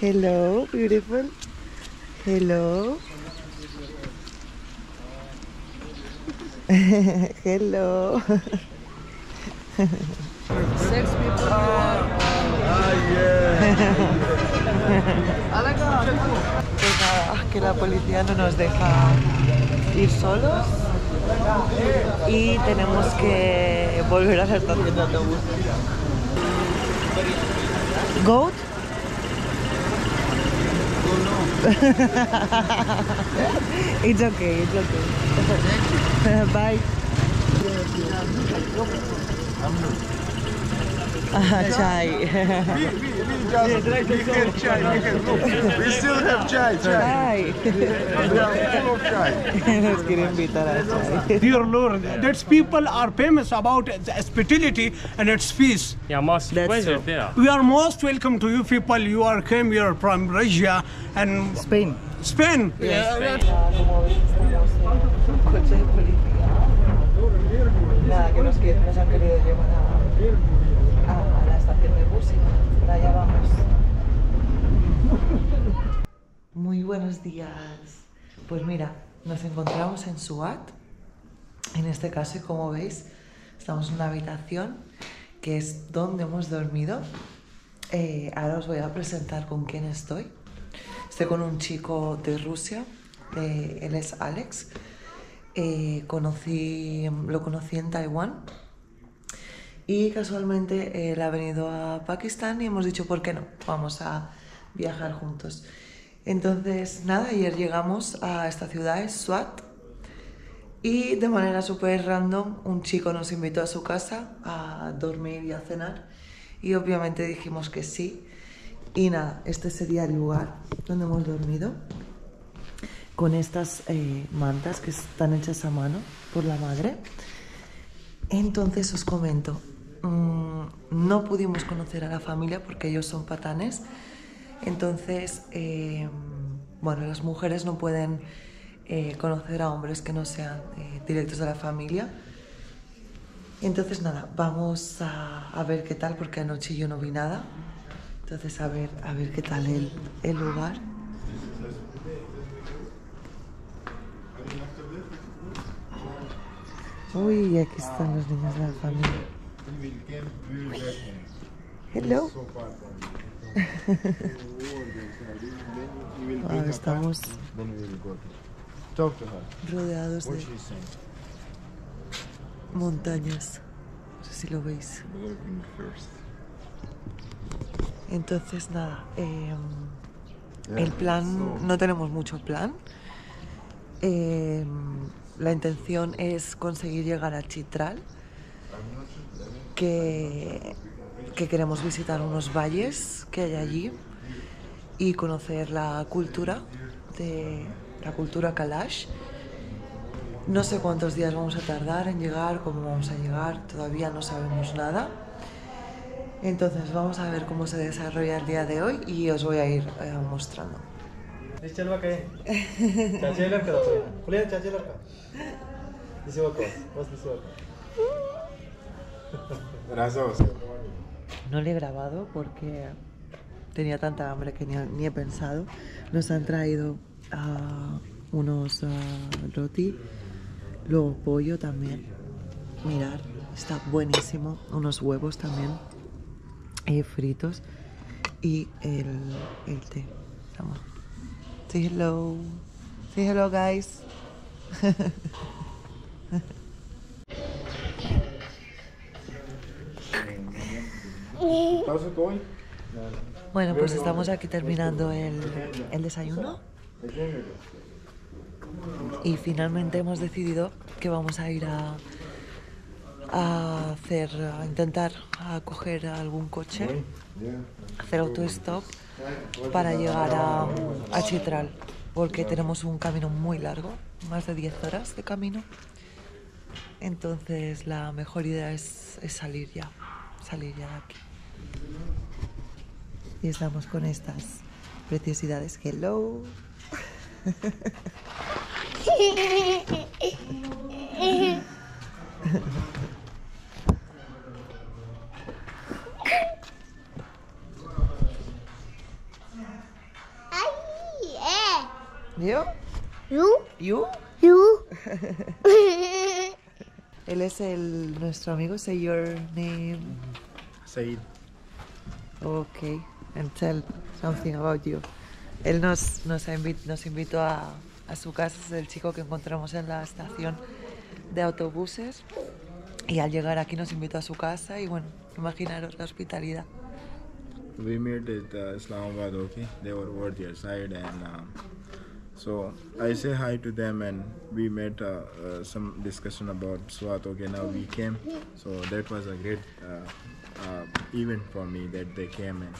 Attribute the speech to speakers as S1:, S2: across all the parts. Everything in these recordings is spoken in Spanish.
S1: Hello, beautiful. Hello. Hello. Sex people. Pues nada, que la policía no nos deja ir solos y tenemos que volver a de autobús. Goat? it's okay, it's okay. Bye. Ah, chai.
S2: We, we, we just we have chai. We, have, we still have chai. Chai.
S1: Chai.
S2: We are full of chai.
S1: Nos quiere invitar.
S3: Dear Lord, that people are famous about its hospitality and its feast.
S4: Yeah, most
S1: That's
S4: pleasure
S1: true.
S4: there.
S3: We are most welcome to you people. You are came here from Russia and
S1: Spain.
S3: Spain. Yeah,
S1: Coche de policía. Nada, que nos, quieren- nos han querido llevar a, a- a la Muy buenos días. Pues mira, nos encontramos en SUAT. En este caso, y como veis, estamos en una habitación que es donde hemos dormido. Eh, ahora os voy a presentar con quién estoy. Estoy con un chico de Rusia, eh, él es Alex. Eh, conocí, lo conocí en Taiwán y casualmente él ha venido a Pakistán y hemos dicho, ¿por qué no? Vamos a viajar juntos. Entonces, nada, ayer llegamos a esta ciudad, Swat, y de manera súper random un chico nos invitó a su casa a dormir y a cenar y obviamente dijimos que sí. Y nada, este sería el lugar donde hemos dormido con estas eh, mantas que están hechas a mano por la madre. Entonces os comento, mm, no pudimos conocer a la familia porque ellos son patanes. Entonces, eh, bueno, las mujeres no pueden eh, conocer a hombres que no sean eh, directos de la familia. Entonces, nada, vamos a, a ver qué tal porque anoche yo no vi nada. Entonces, a ver, a ver qué tal el, el lugar. Uy, aquí están los niños de la familia. Hello. Estamos
S2: Talk to her.
S1: rodeados
S2: What
S1: de
S2: she's saying.
S1: montañas. No sé si lo veis.
S2: First.
S1: Entonces, nada, em, el plan,
S2: so-
S1: no tenemos mucho plan. Em, la intención es conseguir llegar a Chitral, que, que queremos visitar unos valles que hay allí y conocer la cultura de la cultura Kalash. No sé cuántos días vamos a tardar en llegar, cómo vamos a llegar, todavía no sabemos nada. Entonces vamos a ver cómo se desarrolla el día de hoy y os voy a ir eh, mostrando.
S2: Razos.
S1: No le he grabado porque tenía tanta hambre que ni, ni he pensado. Nos han traído ah, unos ah, roti, luego pollo también. Mirar, está buenísimo. Unos huevos también eh, fritos y el, el té. Vamos. Say hello. Say hello, guys. Bueno, pues estamos aquí terminando el, el desayuno. y finalmente hemos decidido que vamos a ir a, a hacer, a intentar a coger algún coche, hacer autostop para llegar a, a Chitral, porque tenemos un camino muy largo, más de 10 horas de camino. Entonces la mejor idea es, es salir ya, salir ya de aquí y estamos con estas preciosidades. Hello. ¿Yo?
S5: ¿Yo?
S1: ¿Yo?
S5: ¿Yo?
S1: Él es el, nuestro amigo, say your name.
S6: Said.
S1: Ok. And tell something about you. Él nos, nos, nos invitó a, a su casa. Es el chico que encontramos en la estación de autobuses. Y al llegar aquí nos invitó a su casa. Y bueno, imaginaros la hospitalidad.
S6: We met at uh, Islamabad, okay? They were over their side, and um, so I say hi to them, and we met uh, uh, some discussion about SWAT. Okay, now we came, so that was a great uh, uh, event for me that they came, and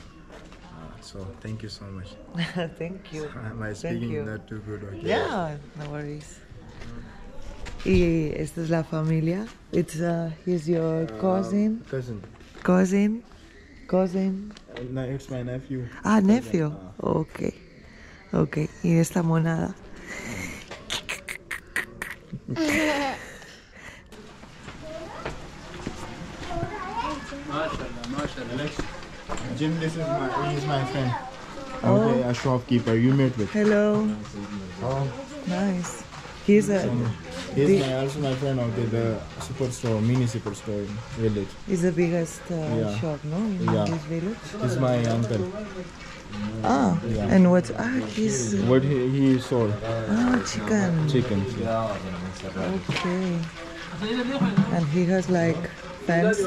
S6: so thank you so much.
S1: Thank you.
S6: Am
S1: I
S6: speaking
S1: you.
S6: not too good, okay?
S1: Yeah, no worries. Y esta es la familia. It's uh, he's your cousin,
S6: Cousin.
S1: cousin, cousin.
S6: Uh, no, it's my nephew.
S1: Ah, nephew. Ok, ok. Y esta monada.
S6: Jim, this is my he's my friend. Okay, a shopkeeper you met with.
S1: Hello.
S6: Oh.
S1: Nice. He's a
S6: He's
S1: The-
S6: my, also my friend of the, the superstore, mini superstore village.
S1: he's the biggest uh,
S6: Yeah.
S1: shop, no, in
S6: Yeah.
S1: this village.
S6: He's my uncle.
S1: Ah,
S6: Yeah.
S1: and what? Ah, he's
S6: What he, he sold?
S1: ah chicken.
S6: Chickens. Yeah.
S1: Okay. And he has like fans.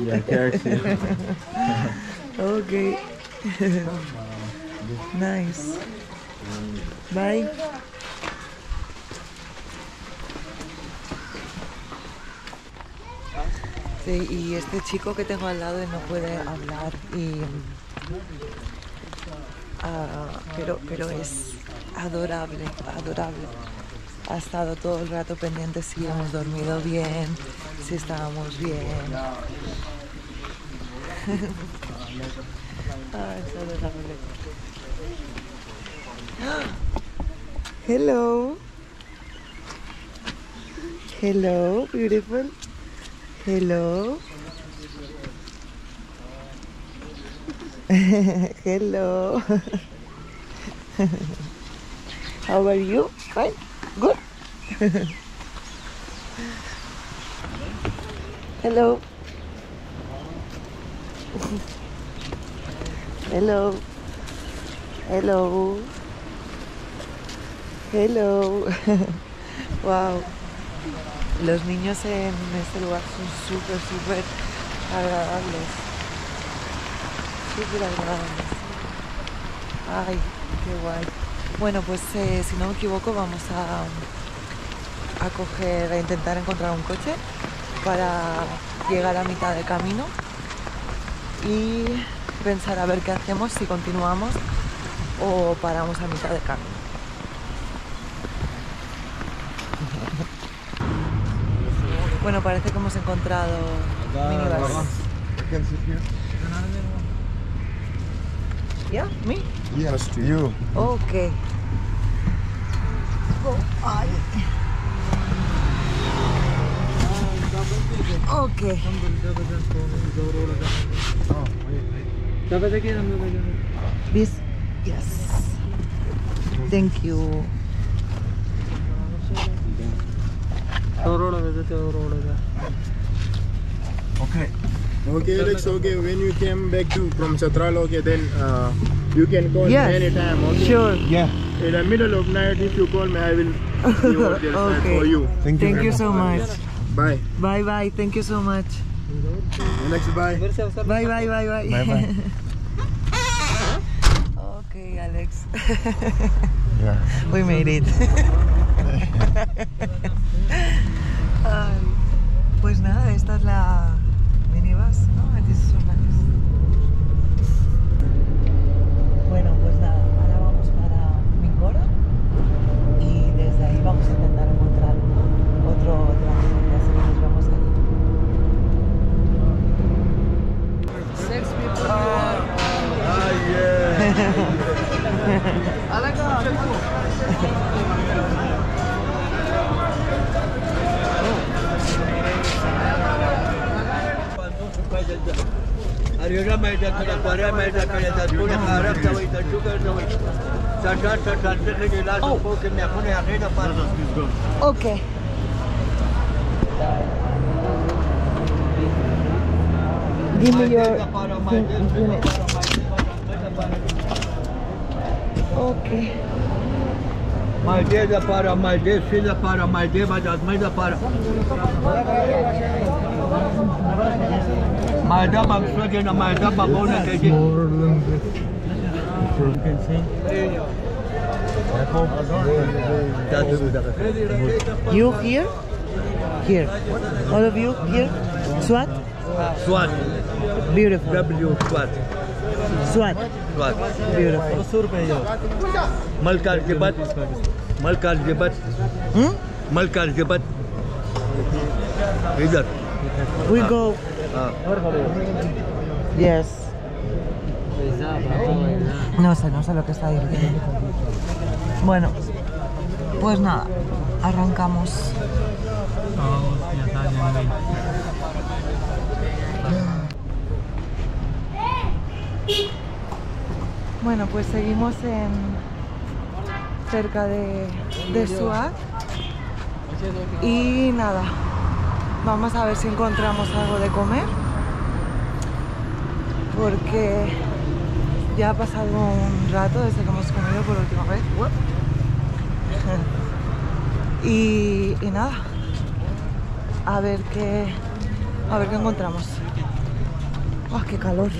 S6: yeah, carrots.
S1: Okay. nice. Bye. Sí, y este chico que tengo al lado no puede hablar ah, pero pero es adorable, adorable. Ha estado todo el rato pendiente si hemos dormido bien, si estábamos bien. Hello. Hello, beautiful. Hello. Hello. How are you? Fine? Good? Hello. Hello. Hello. Hello. wow. Los niños en este lugar son súper, súper agradables. Súper agradables. Ay, qué guay. Bueno, pues eh, si no me equivoco vamos a, a coger, a intentar encontrar un coche para llegar a mitad de camino y pensar a ver qué hacemos, si continuamos o paramos a mitad de camino. Bueno, parece que hemos encontrado minibus. ¿Ya? ¿Me?
S6: Yes, to you.
S1: Ok. Ok. This, yes. Thank you.
S6: Okay. Okay, Alex. Okay, when you came back to from Chatral, okay, then uh, you can call
S1: Yes.
S6: me anytime. Okay.
S1: Sure.
S6: Yeah. In the middle of night, if you call me, I will be over there side
S1: Okay.
S6: for you.
S1: Thank you so much.
S6: Bye.
S1: Bye bye. Thank you so much.
S6: Alex, bye.
S1: Bye bye bye bye.
S6: Bye bye.
S1: Alex.
S6: Yeah.
S1: We made it. Ay, um, pues nada, esta es la
S4: da
S1: para mais
S4: de, filha para mais de, dele, mas as mães para. mais Maida Bamsua de na Maida Babona de Gui.
S1: You here? Here. All of you here? Swat?
S4: Swat.
S1: Beautiful.
S4: W Swat.
S1: Swat.
S4: Swat.
S1: Beautiful.
S7: मलकार के
S4: बाद Jibat.
S1: Hmm?
S4: Malkar jibat. Idhar.
S1: We go.
S4: Ah.
S1: Yes. No sé, no sé lo que está diciendo. Bueno, pues nada, arrancamos. Bueno, pues seguimos en cerca de, de Suat y nada, vamos a ver si encontramos algo de comer porque ya ha pasado un rato desde que hemos comido por última vez. Y, y nada, a ver qué, a ver qué encontramos. ¡Ah, qué calor!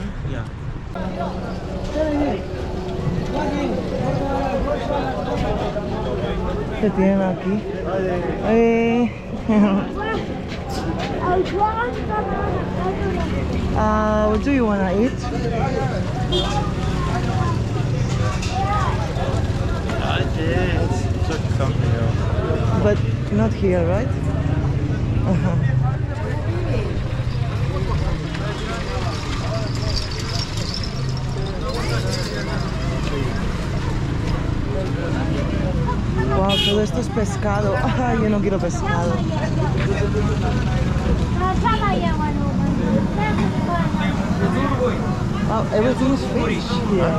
S1: ¿Qué tienen aquí? Eh, uh, what do you want to eat? But not here, right? todo esto es pescado. Ay, yo no quiero pescado. Oh, everything is fish here.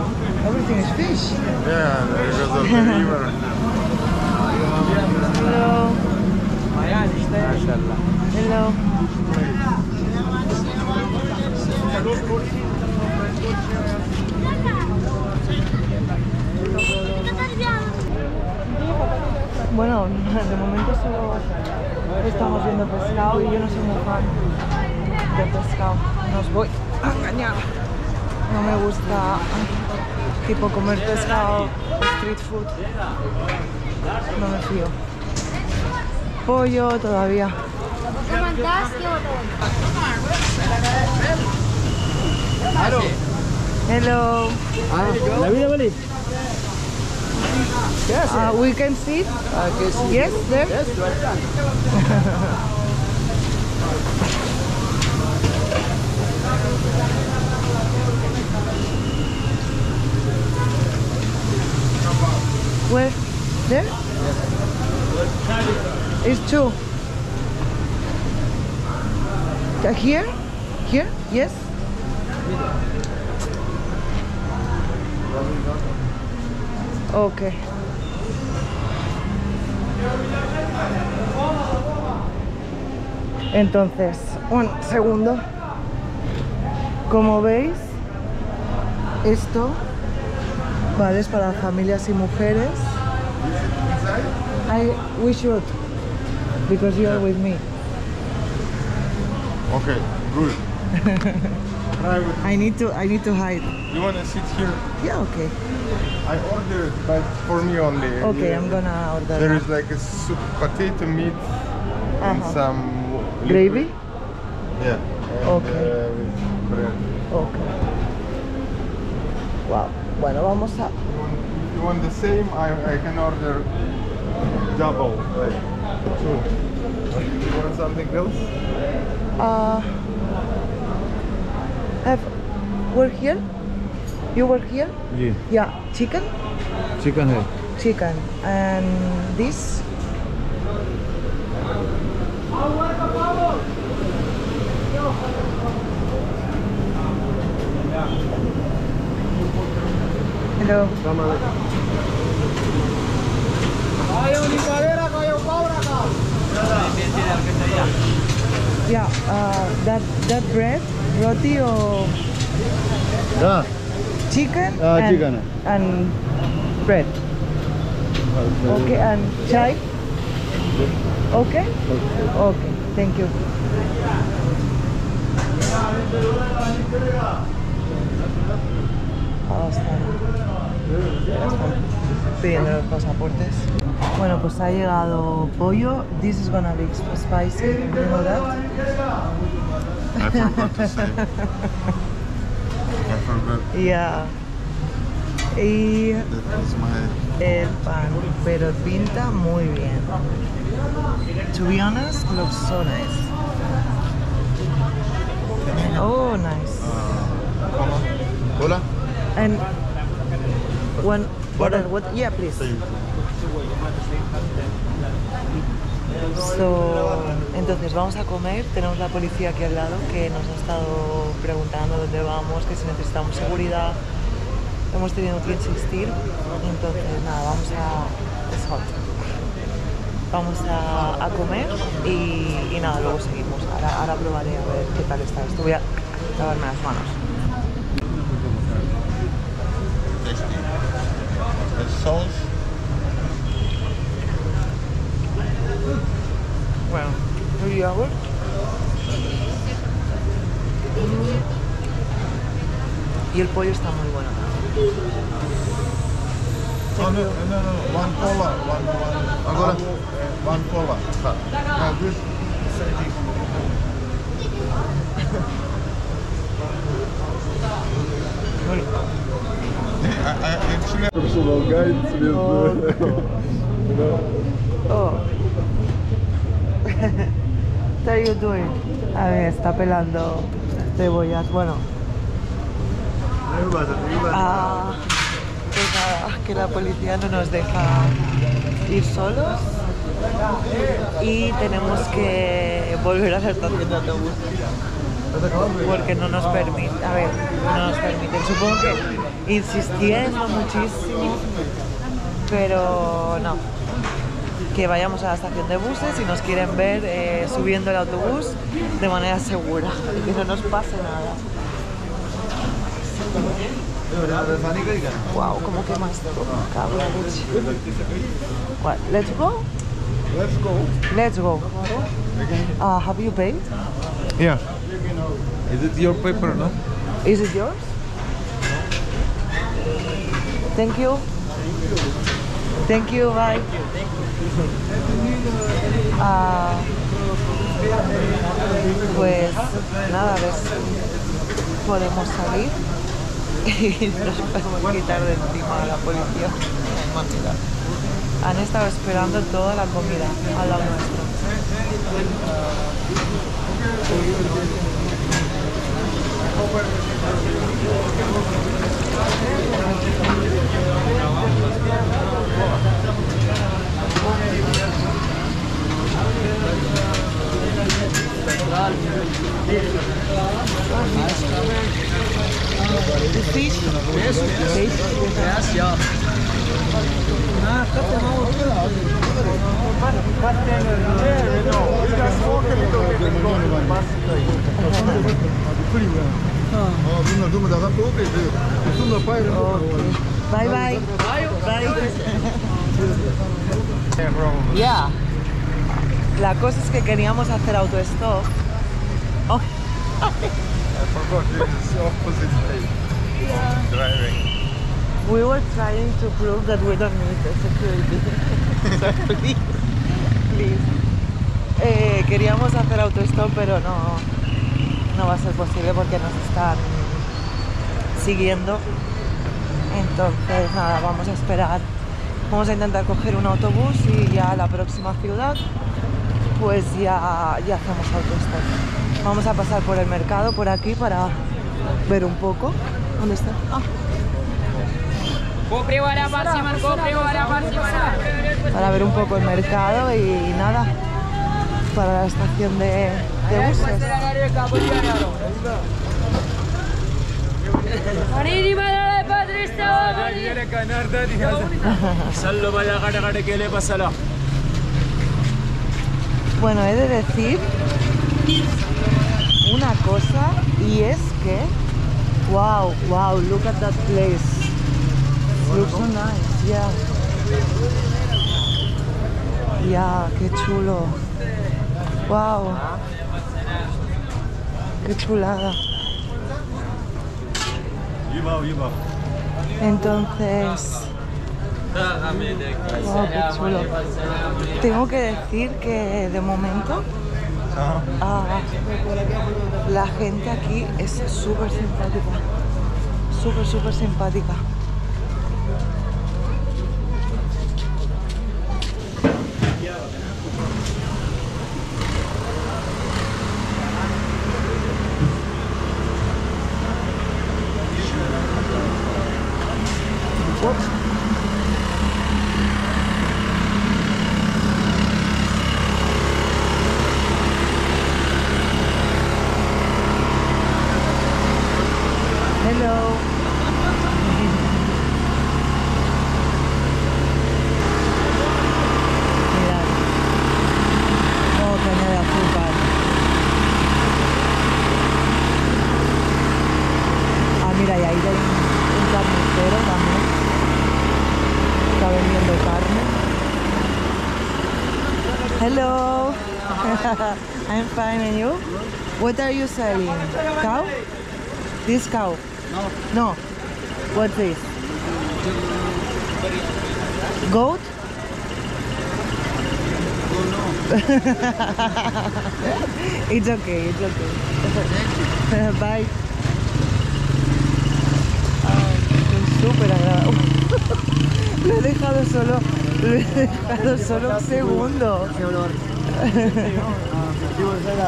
S1: Everything is fish.
S2: Yeah, because of the river.
S1: Hello. Hello. De momento solo estamos viendo pescado y yo no soy muy fan de pescado. No os voy a engañar. No me gusta tipo comer pescado, street food. No me fío. Pollo todavía. Hello.
S7: La vida vale.
S1: Uh, we can sit. Yes, there. Yes, right Where? There? It's two. Uh, Here? Here? Yes? Okay. Entonces, un segundo. Como veis, esto vale es para familias y mujeres. I we should because you are with me.
S2: Okay, good.
S1: I need to I need to hide.
S2: You wanna sit here?
S1: Yeah, okay.
S2: I ordered, but for me only.
S1: Okay,
S2: Yeah.
S1: I'm gonna order.
S2: There is like a soup, potato meat, and
S1: Uh-huh.
S2: some
S1: Gravy?
S2: Yeah. And,
S1: Okay.
S2: Uh, with bread.
S1: Okay. Wow. Bueno, vamos a
S2: You want, you want the same, I, I can order double, like two. You want something else?
S1: Uh, were here? You were here?
S7: Yeah.
S1: Yeah. Chicken?
S7: Chicken head.
S1: Chicken. And this? Hello. Yeah, uh, that that bread, roti or
S7: Yeah.
S1: chicken
S7: Ah,
S1: and,
S7: chicken.
S1: and bread. Okay, and chai. Okay. Okay. Thank you. Ah, pidiendo los pasaportes. Bueno, pues ha llegado pollo. This is gonna be spicy. You know that?
S2: I forgot to say. Forgot.
S1: Yeah. Y el pan, pero pinta muy bien. To be honest, looks so nice. Oh, nice.
S2: Hola.
S1: And one, what, what, yeah, please. So, entonces vamos a comer, tenemos la policía aquí al lado que nos ha estado preguntando dónde vamos, que si necesitamos seguridad, hemos tenido que insistir, entonces nada, vamos a... es. Vamos a, comer y, nada, luego seguimos. Ahora, probaré a ver qué tal está esto. Voy a lavarme las manos.
S2: The sauce.
S1: Bueno, el yogurt. Y el pollo está muy bueno.
S2: Oh no, no, no, no. One cola, one, one. Agora. One cola. Now this. I, I actually. Personal guide.
S1: Oh. What are you doing? A ver, está pelando cebollas. Bueno. Ah, pues que la policía no nos deja ir solos y tenemos que volver a la estación de autobús porque no nos permite, a ver, no nos permiten, supongo que insistiendo muchísimo, pero no, que vayamos a la estación de buses y nos quieren ver eh, subiendo el autobús de manera segura, que no nos pase nada. Wow, ¿cómo que más? What, let's go?
S2: Let's go.
S1: Let's go. Uh, have you paid?
S2: Yeah. Is it your paper, no?
S1: Is it yours? Thank you. Thank you, bye. Ah, pues nada, a ver si podemos salir y nos podemos quitar de encima a la policía. Han estado esperando toda la comida al lado nuestro. Fish? Yeah. Guys kita coba.
S4: Ja.
S1: Bye bye. Bye. Ya. La cosa es que queríamos hacer autostop. Oh,
S2: Driving.
S1: we were trying to prove that we don't need the security. so please, please. Eh, queríamos hacer autostop, pero no, no va a ser posible porque nos están siguiendo. Entonces, nada, vamos a esperar. Vamos a intentar coger un autobús y ya a la próxima ciudad, pues ya, ya hacemos autostop. Vamos a pasar por el mercado, por aquí, para ver un poco. ¿Dónde está? Para ver un poco el mercado y nada, para la estación de, bueno, he de decir una cosa y es que wow, wow, look at that place. Looks so nice, yeah. Yeah, qué chulo. Wow. Qué chulada. Entonces, wow, qué chulo. Tengo que decir que de momento ah, la gente aquí es súper simpática. Súper, súper simpática. Hello. Mirad. Oh, caña de azúcar. Ah, mira, y ahí hay un, un carnicero también. Está vendiendo carne. Hello. I'm fine, and you? What are you selling? Cow? This cow? No. No. What's this? Goat? it's okay, it's okay. Bye. Súper agradable. Lo he dejado solo, lo he dejado solo un segundo.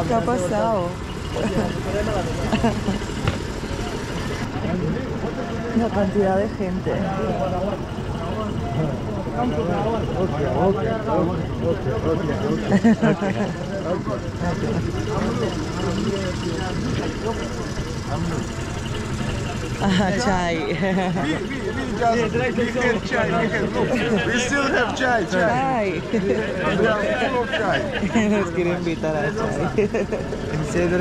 S1: ¿Qué ha pasado? La cantidad de gente. Ah, chai.
S2: We still have chai, chai.
S1: Chai.
S2: We are full of chai.
S1: Nos quiere invitar a chai. Se de...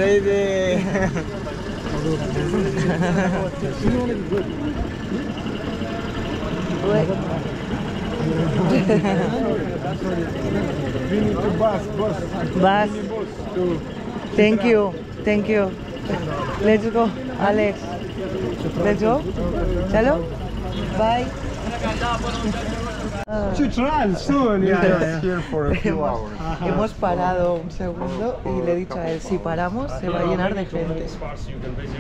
S2: We need to bus, bus.
S1: Bus. Thank you. Thank you. Let's go, Alex. Let's go. Chalo. Bye.
S3: Chitral soon, yeah.
S2: here for a few hours.
S1: Hemos parado un segundo y le he dicho a él, si paramos se va a llenar de gente.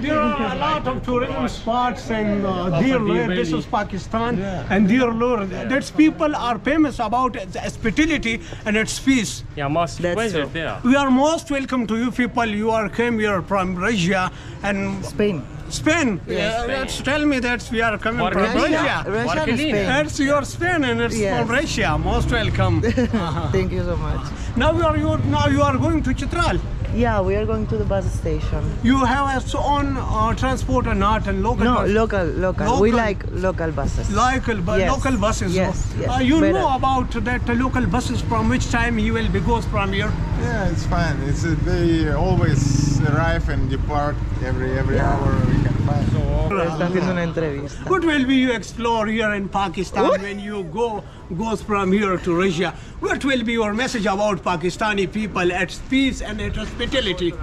S3: There are a lot of tourism spots and uh, Deer Lure, this is Pakistan, and Deer Lure. That's people are famous about its hospitality and its peace.
S8: Yeah, most
S1: That's
S8: pleasure
S1: true.
S8: there.
S3: We are most welcome to you people. You are came here from Russia and
S1: Spain.
S3: Spain. Yeah, let's tell me that we are coming from
S8: Russia.
S3: Russia.
S1: Russia and
S8: Marcelino.
S1: Spain.
S3: That's your Spain and it's
S1: Yes.
S3: from Russia. Most welcome.
S1: Thank you so much.
S3: now you are you now you are going to Chitral.
S1: Yeah, we are going to the bus station.
S3: You have a own uh, transport or not and local.
S1: No,
S3: bus?
S1: local, local. We like local buses.
S3: Local, bu-
S1: Yes,
S3: local buses.
S1: yes, yes,
S3: Uh, you
S1: better.
S3: know about that uh, local buses from which time you will be goes from here.
S2: Yeah, it's fine. It's uh, they always arrive and depart every every hour we can find.
S1: Está haciendo una entrevista.
S3: What will be you explore here in Pakistan when you go goes from here to Russia? What will be your message about Pakistani people at peace and at hospitality?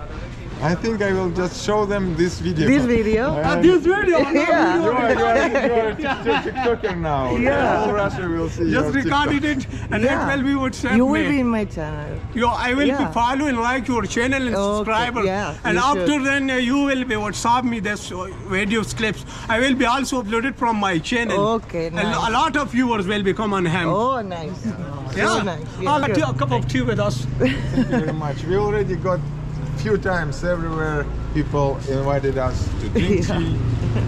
S2: I think I will just show them this video.
S1: This video?
S3: Uh, this video, no,
S1: Yeah.
S2: You are, you are, you are a TikToker now.
S1: Yeah.
S2: All Russia will see
S3: just
S2: your
S3: recorded it and
S1: Yeah.
S3: that will be what sent
S1: You will
S3: me.
S1: be in my channel.
S3: You, I will
S1: Yeah.
S3: be follow and like your channel and
S1: Okay,
S3: subscriber.
S1: yeah,
S3: and after
S1: should.
S3: then uh, you will be WhatsApp me this uh, videos clips. I will be also uploaded from my channel.
S1: Okay,
S3: And a lot of viewers will become on him.
S1: Oh, nice.
S3: yeah.
S1: So nice.
S3: I'll
S1: Yeah.
S3: take a cup of tea with us.
S2: Thank you very much. We already got few times everywhere people invited us to drink
S1: Yeah.
S2: tea.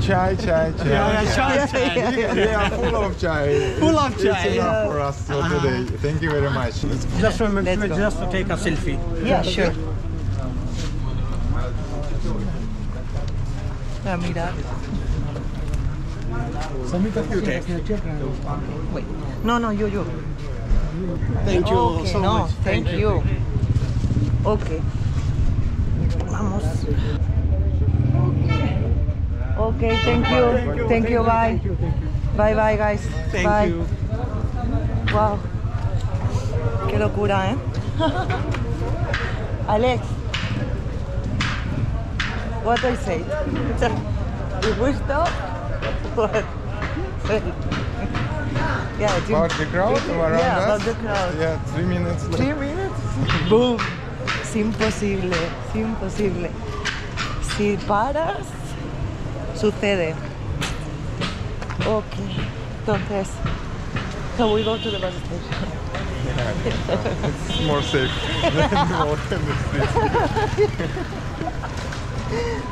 S2: Chai, chai, chai.
S3: Yeah, yeah, chai, chai.
S1: Yeah, yeah,
S2: They are full of chai.
S3: Full of
S2: It's-
S3: chai.
S2: It's enough
S1: Yeah.
S2: for us for today. Thank you very much.
S3: Just a minute, just to take a selfie.
S1: Yeah, sure. Ah, mira. Wait. No, no, yo, yo.
S3: Thank you
S1: Okay,
S3: so
S1: no,
S3: much.
S1: thank you. Okay. Vamos. Okay, thank you. Thank you, bye. Bye, bye, guys.
S3: Thank
S1: Bye.
S3: you.
S1: Wow. Qué locura, ¿eh? Alex. What I say? If we stop, what? yeah,
S2: About the crowd around
S1: yeah,
S2: us?
S1: about the crowd.
S2: Yeah, three minutes left.
S1: Three minutes. Boom. Es imposible, es imposible. Si paras, sucede. Ok. Entonces, so we go to the bus station.
S2: It's more safe than the street.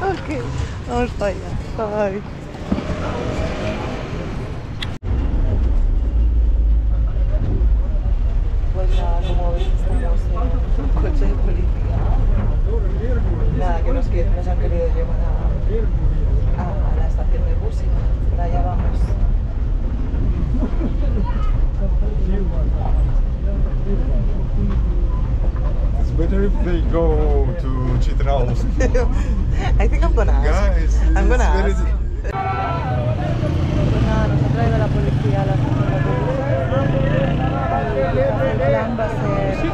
S1: Ok, vamos para allá. Bye. Pues nada, como veis estamos en un coche de policía. Nada, que nos, que- nos han querido llevar a, a- a la estación de bus y allá vamos.
S2: It's better if they go to Chitral.
S1: I think I'm gonna ask.
S2: Guys,
S1: I'm gonna ask. Nada, nos ha traído la policía a la estación de autobuses. El plan va a ser ir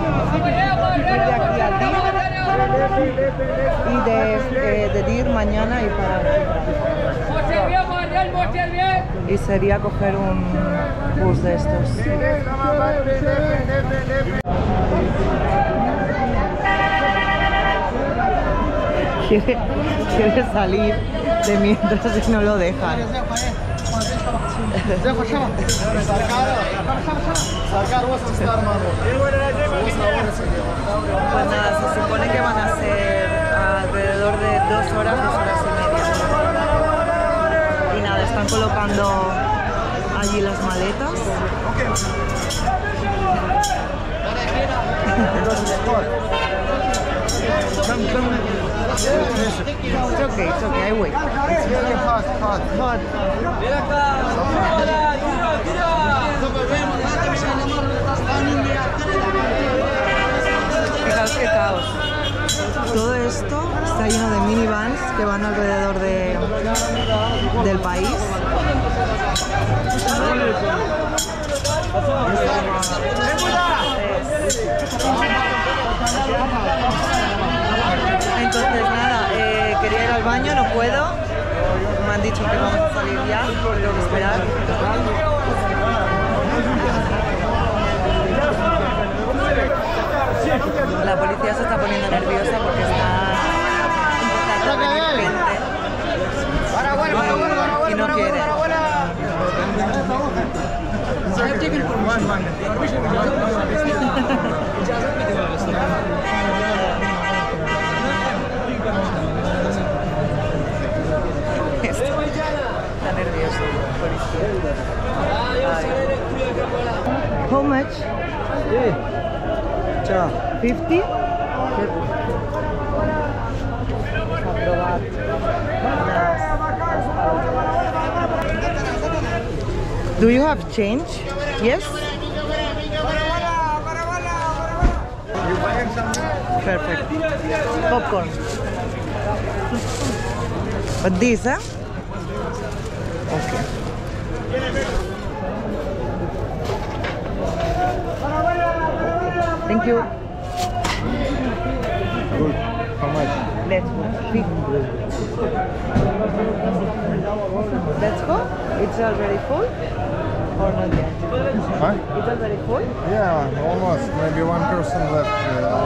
S1: de aquí a Dir y de, eh, de Dir mañana y para Y sería coger un bus de estos. Quiere, quiere salir de mientras y no lo dejan. Pues nada, se supone que van a ser alrededor de dos horas, dos horas y media. Y nada, están colocando allí las maletas. It's okay, it's okay, I wait. It's very hot, hot, Todo esto está lleno de minivans que van alrededor de, del país. Entonces nada, eh, quería ir al baño, no puedo. Me han dicho que vamos a salir ya, tengo que esperar. La policía se está poniendo nerviosa porque está gente y no quiere. Está nervioso, policía. How much? 50? Unas palomitas. Do you have change? Yes? Perfect. Popcorn. But this, eh? Okay. Thank you.
S2: Good. How much?
S1: Let's go. Let's go. It's already full or not yet?
S2: Huh?
S1: It's already full.
S2: Yeah, almost. Maybe one person left. Uh,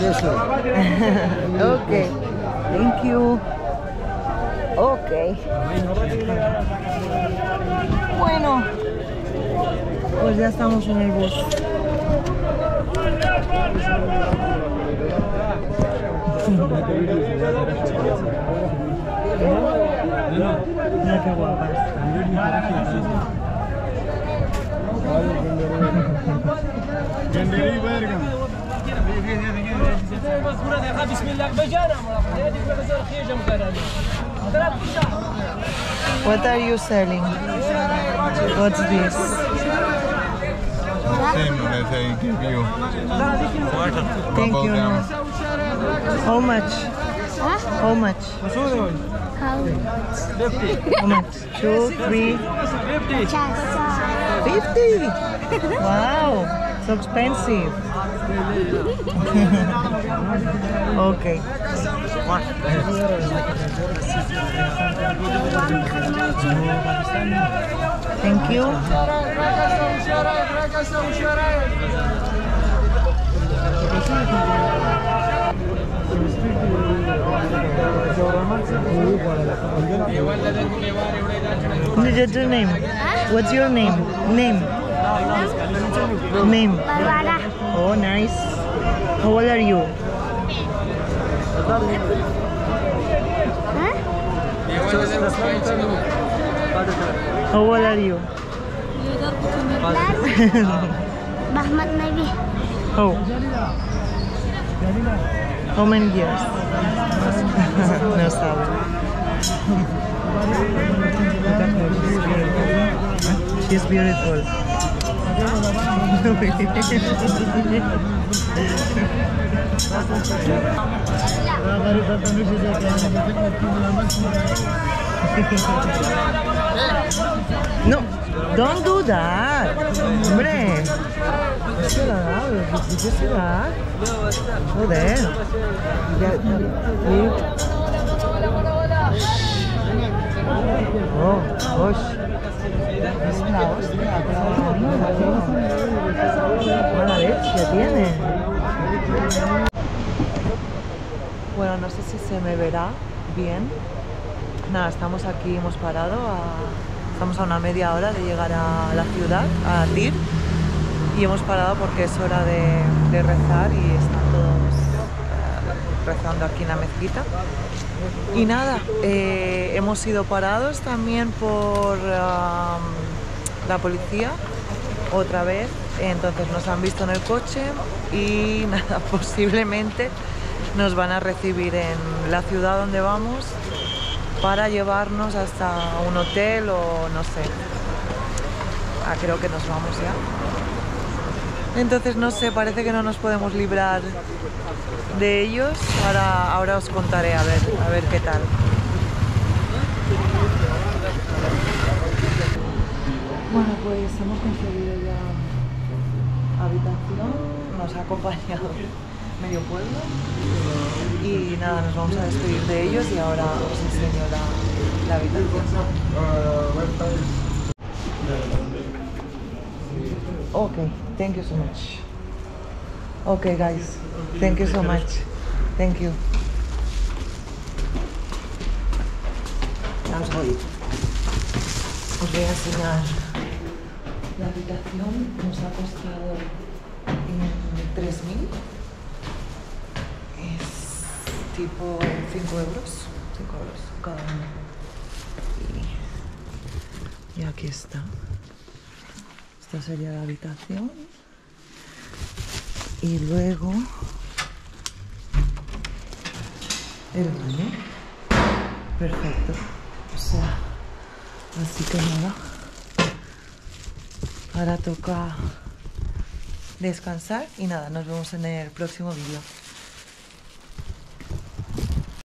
S2: let's go.
S1: Okay. Thank you. Okay. Bueno, pues ya estamos en el bus. What are you selling? What's this?
S2: Same as I give you.
S1: Thank you.
S2: gum.
S1: How much? How much? How much? Two, three, fifty. Wow, so expensive. Okay. Thank you. What's your name? What's your name? Name. Name. Oh, nice. How old are you? How old are you?
S8: Bahmat maybe.
S1: Oh. How many years? no. She's beautiful. No, don't do that. Hombre. No se la da, did you see that? Joder. Ya- Oh, gosh. Es la hostia, leche tiene. Bueno, no sé si se me verá bien. Nada, estamos aquí, hemos parado. estamos a una media hora de llegar a la ciudad, a Tir. Y hemos parado porque es hora de, rezar y están todos eh, rezando aquí en la mezquita. Y nada, eh, hemos sido parados también por la policía otra vez. Entonces nos han visto en el coche y nada, posiblemente nos van a recibir en la ciudad donde vamos para llevarnos hasta un hotel o no sé. Ah, creo que nos vamos ya. Entonces no sé, parece que no nos podemos librar de ellos. Ahora, ahora os contaré a ver, a ver qué tal. Bueno, pues hemos conseguido habitación, nos ha acompañado medio pueblo y nada, nos vamos a despedir de ellos y ahora os enseño la, la habitación. Okay, thank you so much. Okay, guys, thank you so much. Thank you. Vamos a ir. Os voy a enseñar la habitación. Nos ha costado eh, 3.000. Es tipo 5 euros. 5 euros cada uno. Y, y aquí está. Esta sería la habitación. Y luego el baño. Perfecto. O sea, así que nada. Ahora toca descansar y nada, nos vemos en el próximo vídeo.